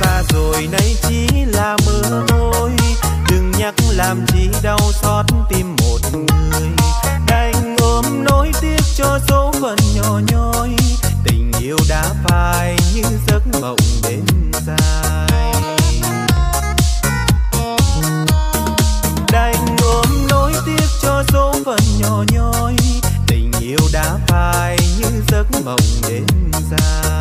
xa rồi nay chỉ là mưa thôi. Đừng nhắc làm chi đau xót tim một người. Đành ôm nỗi tiếc cho số phận nhỏ nhoi. Tình yêu đã phai như giấc mộng đến dài. Đành ôm nỗi tiếc cho số phận nhỏ nhoi. Tình yêu đã phai như giấc mộng đến dài.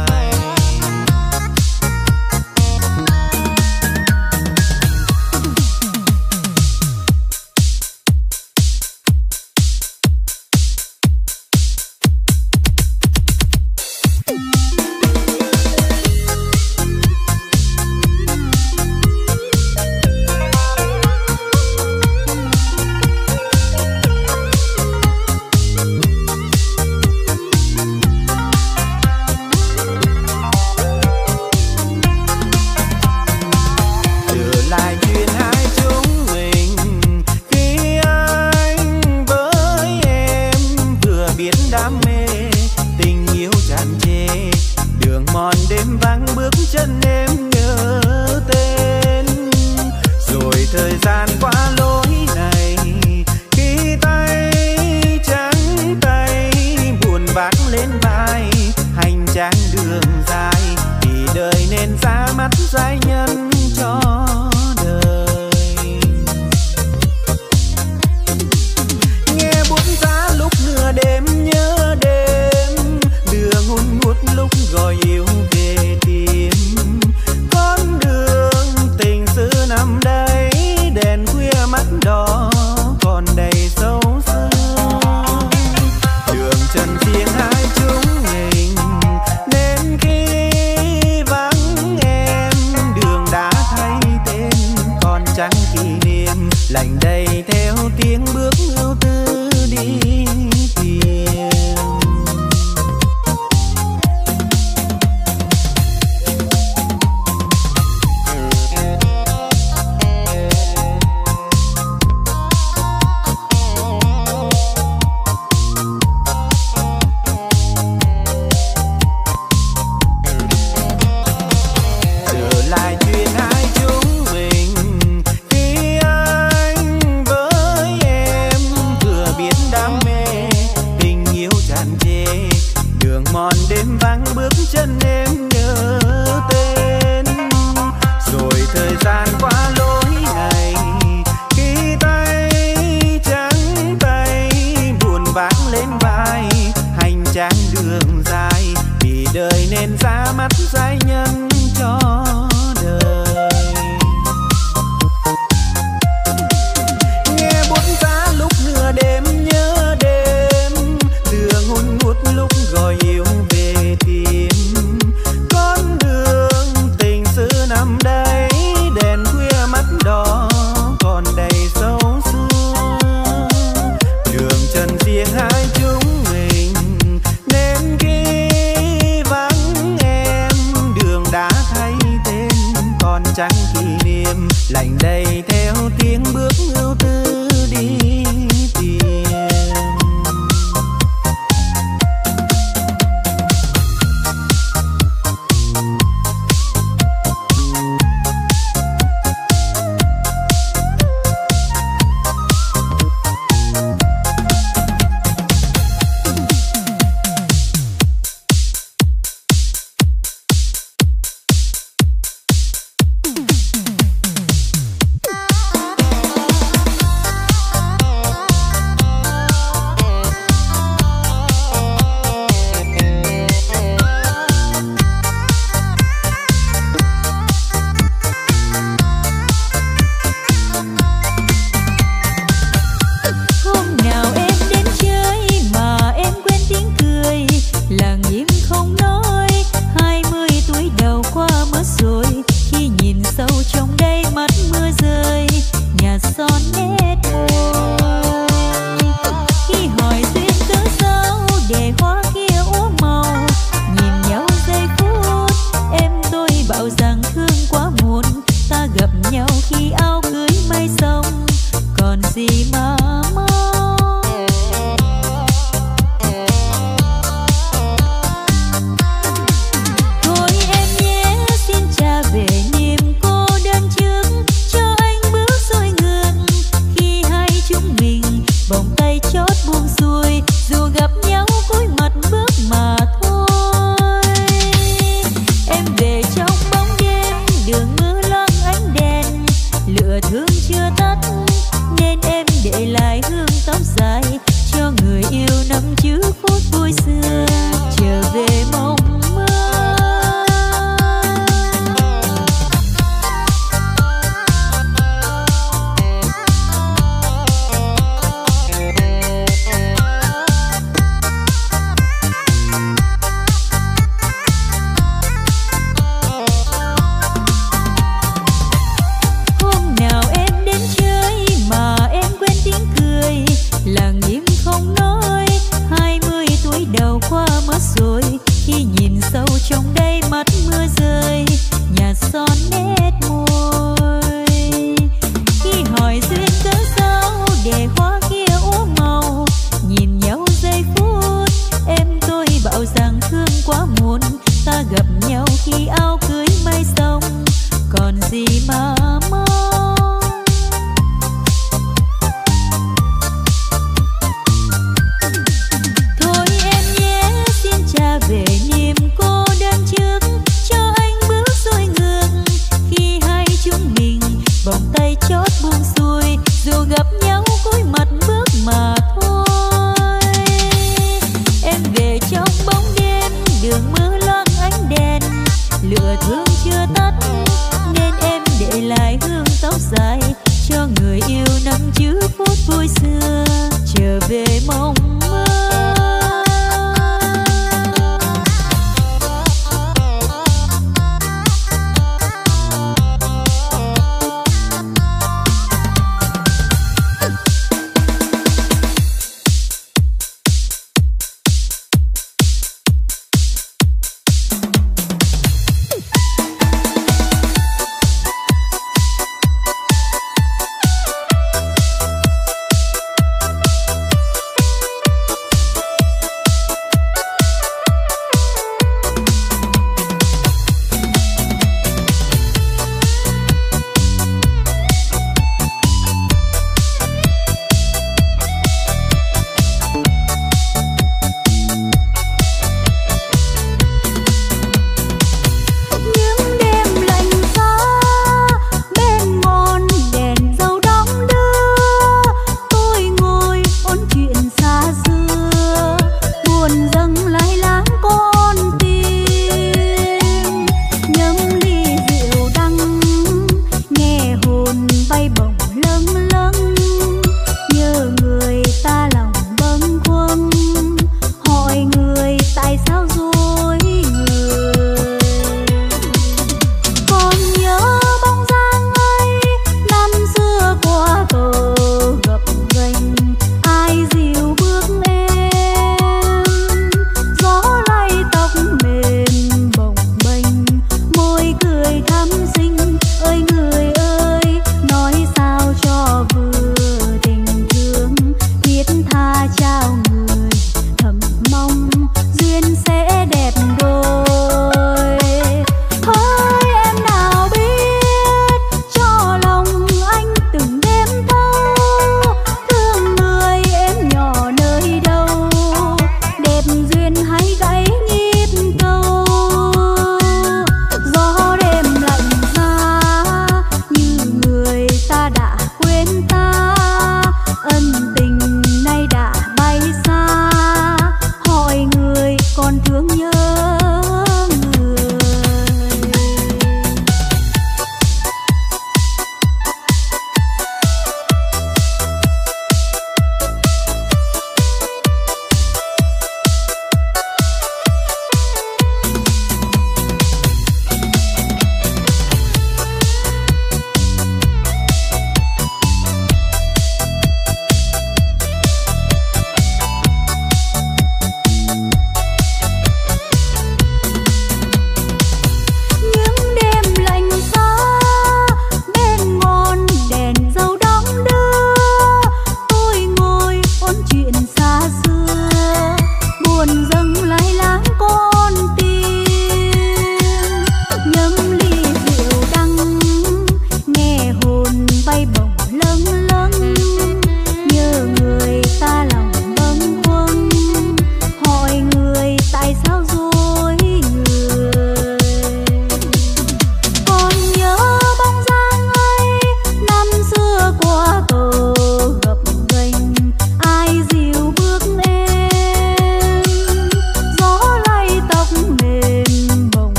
someday buông xuôi dù gặp But lăng lai lai.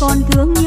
con thương